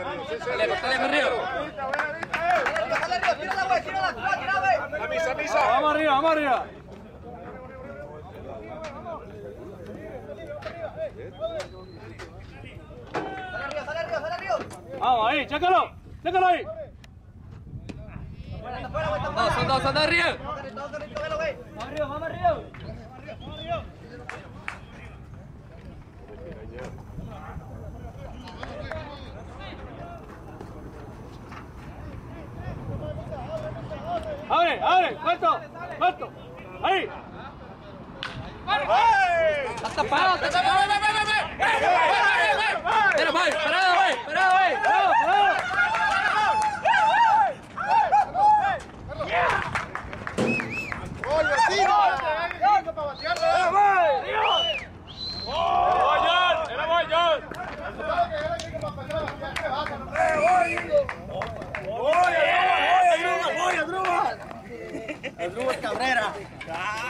Arriba. Misa, misa. Vamos arriba, vamos arriba. Vamos ahí, chécalo, chécalo ahí. Dos, son dos, son dos arriba. Vamos arriba, vamos arriba. Abre, abre, suelto, suelto. Ahí. Está tapado, está tapado. Espera, Cabrera. ¡Ay, Adrúa!